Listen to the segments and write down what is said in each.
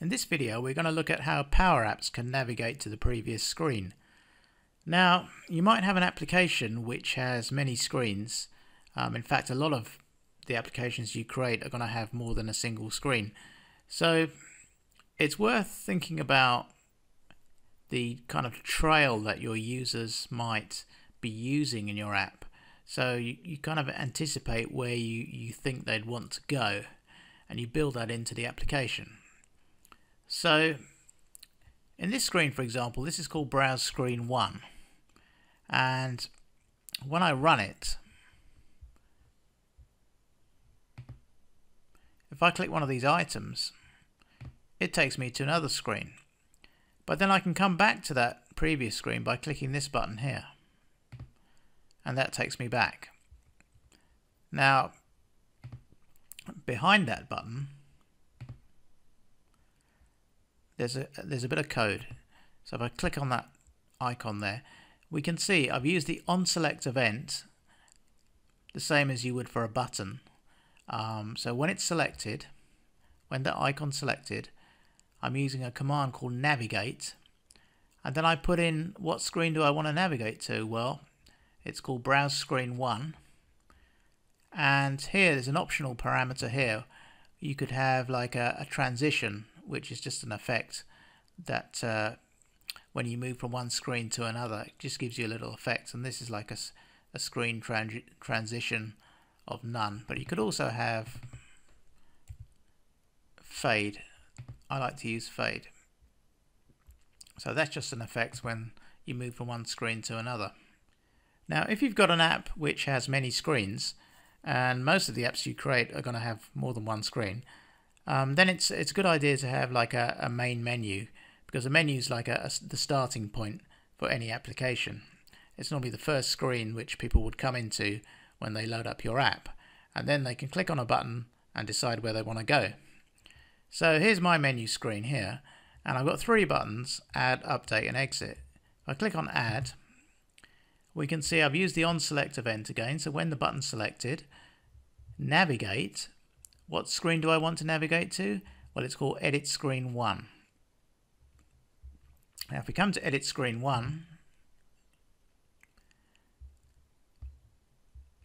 In this video we're going to look at how Power Apps can navigate to the previous screen. Now you might have an application which has many screens. Um, in fact a lot of the applications you create are going to have more than a single screen. So it's worth thinking about the kind of trail that your users might be using in your app. So you, you kind of anticipate where you, you think they'd want to go and you build that into the application. So in this screen, for example, this is called Browse Screen 1. And when I run it, if I click one of these items, it takes me to another screen. But then I can come back to that previous screen by clicking this button here. And that takes me back. Now, behind that button, there's a there's a bit of code. So if I click on that icon there, we can see I've used the onSelect event the same as you would for a button. Um, so when it's selected, when the icon selected, I'm using a command called navigate. And then I put in what screen do I want to navigate to? Well it's called browse screen 1 and here there's an optional parameter here. You could have like a, a transition which is just an effect that uh, when you move from one screen to another it just gives you a little effect. And this is like a, a screen tran transition of none. But you could also have fade. I like to use fade. So that's just an effect when you move from one screen to another. Now if you've got an app which has many screens and most of the apps you create are going to have more than one screen um, then it's it's a good idea to have like a, a main menu because a menu is like a, a, the starting point for any application. It's normally the first screen which people would come into when they load up your app and then they can click on a button and decide where they want to go. So here's my menu screen here and I've got three buttons add, update and exit. If I click on add we can see I've used the onSelect event again so when the button's selected navigate what screen do I want to navigate to? Well, it's called Edit Screen 1. Now, if we come to Edit Screen 1,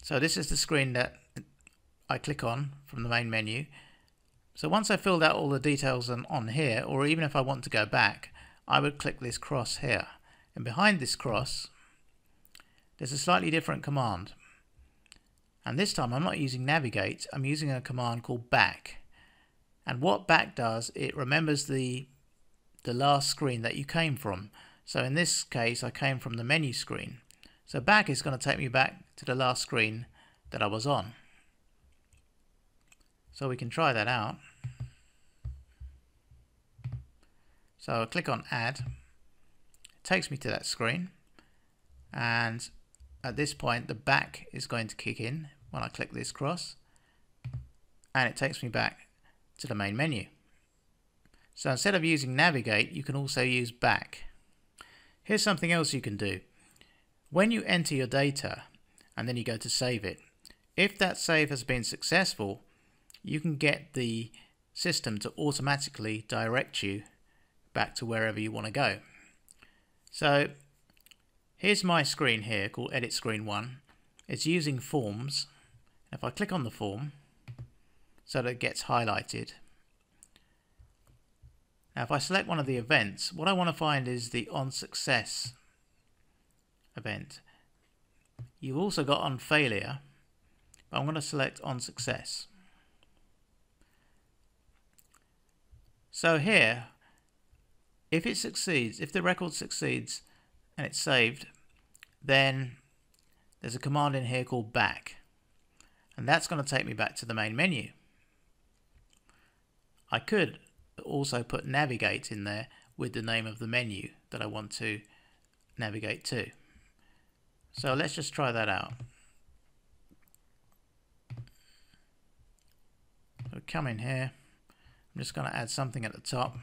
so this is the screen that I click on from the main menu. So once I've filled out all the details on, on here, or even if I want to go back, I would click this cross here. And behind this cross, there's a slightly different command. And this time I'm not using navigate, I'm using a command called back. And what back does, it remembers the, the last screen that you came from. So in this case, I came from the menu screen. So back is going to take me back to the last screen that I was on. So we can try that out. So I click on add. It takes me to that screen. And at this point the back is going to kick in when I click this cross and it takes me back to the main menu. So instead of using navigate you can also use back. Here's something else you can do. When you enter your data and then you go to save it, if that save has been successful you can get the system to automatically direct you back to wherever you want to go. So Here's my screen here called Edit Screen 1. It's using forms. If I click on the form, so that it gets highlighted. Now if I select one of the events, what I want to find is the on success event. You've also got on failure, but I'm going to select on success. So here, if it succeeds, if the record succeeds and it's saved, then there's a command in here called back and that's going to take me back to the main menu. I could also put navigate in there with the name of the menu that I want to navigate to. So let's just try that out. So come in here. I'm just going to add something at the top.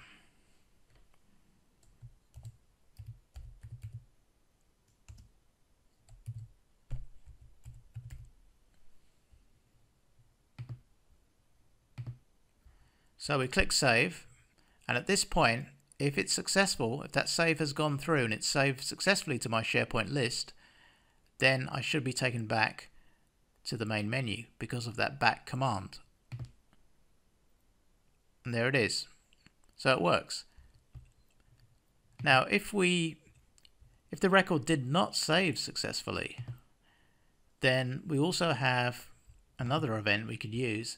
So we click save And at this point, if it's successful, if that save has gone through and it's saved successfully to my SharePoint list, then I should be taken back to the main menu because of that back command. And there it is. So it works. Now if we if the record did not save successfully, then we also have another event we could use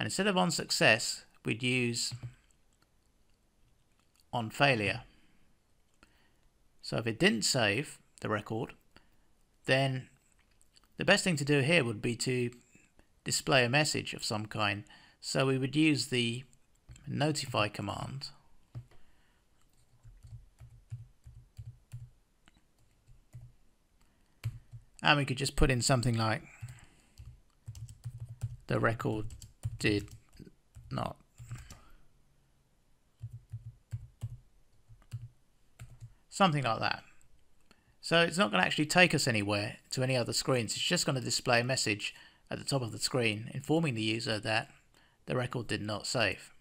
and instead of on success we'd use on failure. So if it didn't save the record, then the best thing to do here would be to display a message of some kind. So we would use the notify command. And we could just put in something like the record did not Something like that. So it's not going to actually take us anywhere to any other screens. It's just going to display a message at the top of the screen informing the user that the record did not save.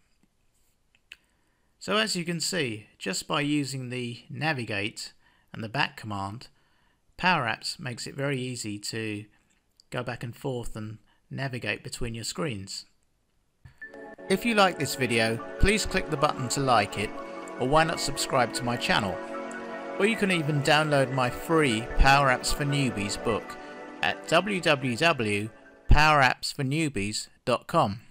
So as you can see, just by using the navigate and the back command, Power Apps makes it very easy to go back and forth and navigate between your screens. If you like this video, please click the button to like it, or why not subscribe to my channel. Or you can even download my free Power Apps for Newbies book at www.powerappsfornewbies.com.